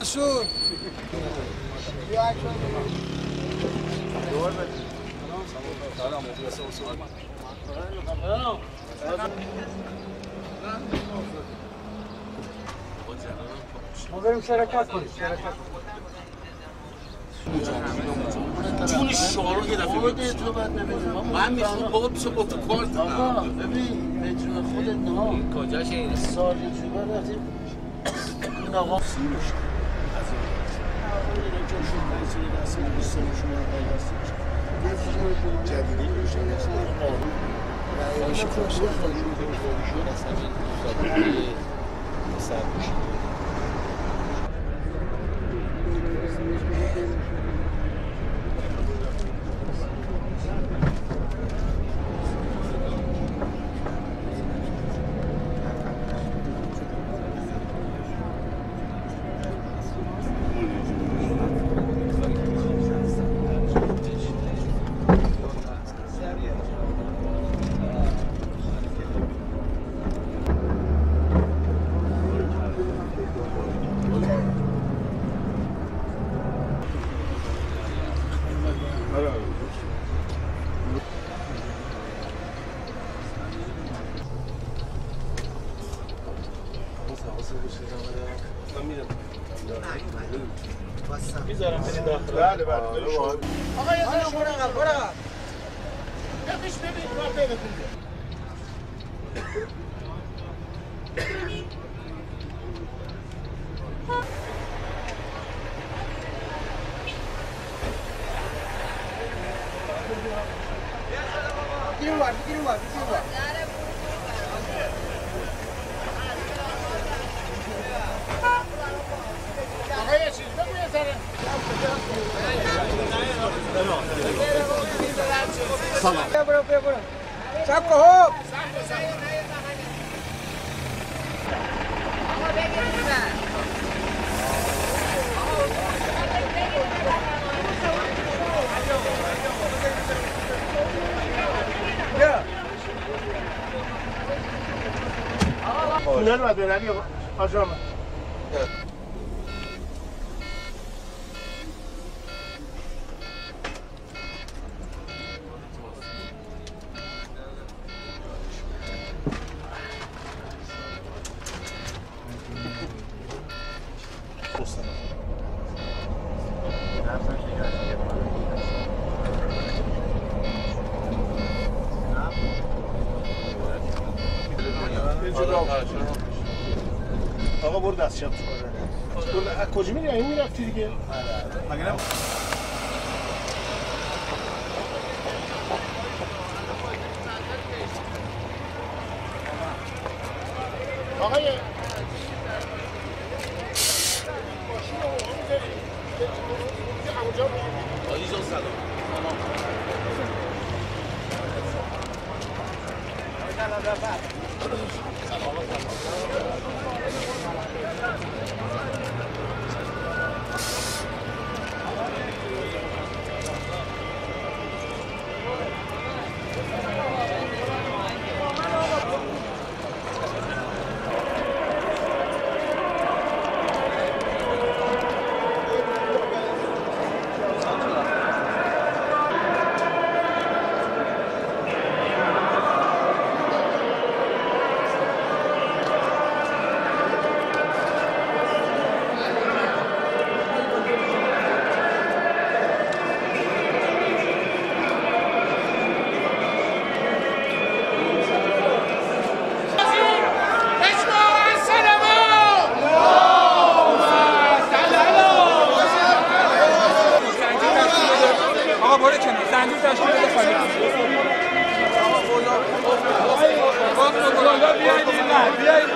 مسعود ما بریم شرکت کنیم. جون شعارو یه دفعه خودت تو باید ببینی من می‌خوام بابا پیش با تو کارت آقا ببین به جون خودت نه کجاش این؟ سال یوتیوبر رفتیم این آقا. سیروش از این اینو می‌ذارم بریم داخل بله بله آقا یه ذره عقب برو عقب ببین کار اونور بگیر اونور بگیر اونور آقا salam. Saco. Yeah. کجا میری؟ این می‌رفتی دیگه. مگه نه آقای آقای جان سلام سلام زنجیر تشکیل بده بیایید بیایید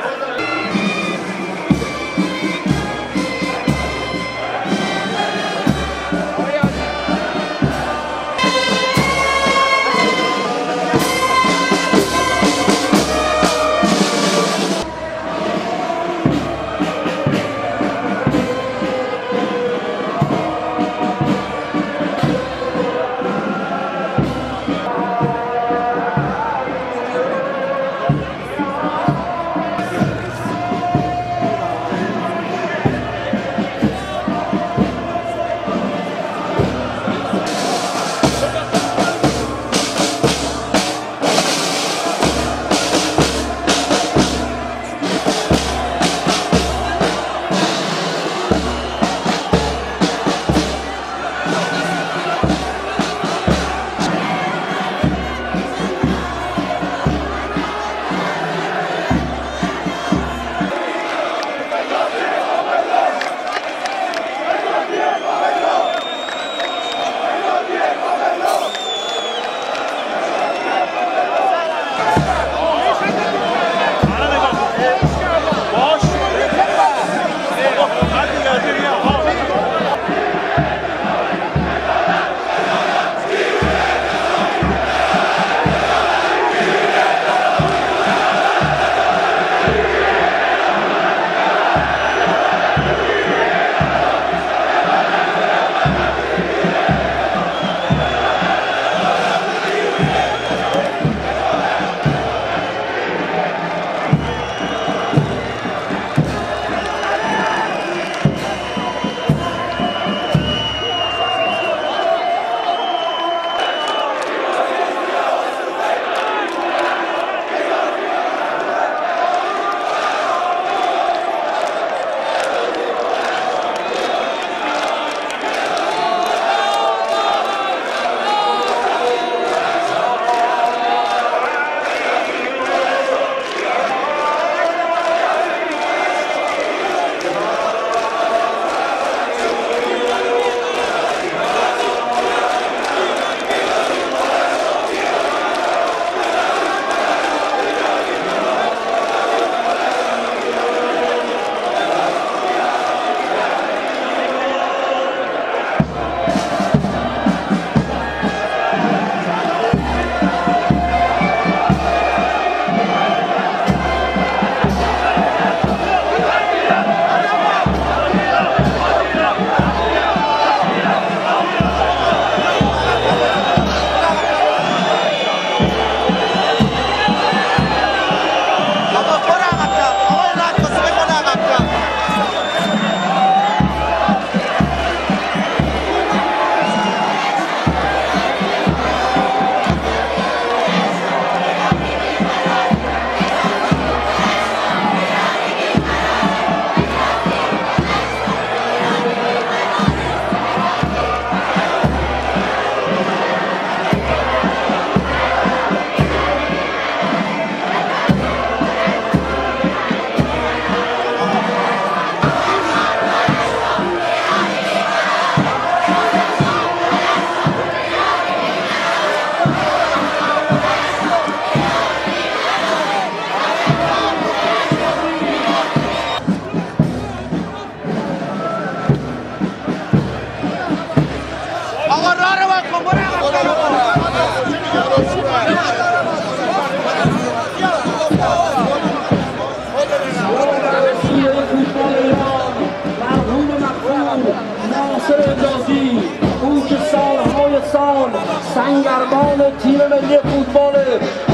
تیم ملی فوتبال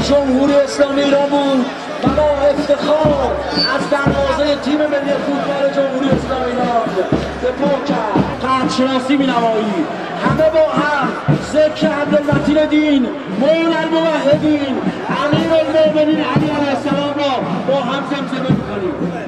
جمهوری اسلامی ایران بود و با افتخار از دروازه تیم ملی فوتبال جمهوری اسلامی ایران دفاع کرد. قدرشناسی مینمایی. همه با هم. ذکر عبدالمتین دین مول الموحدین امیر المؤمنین علی علیه السلام را با هم زمزمه می‌کنیم.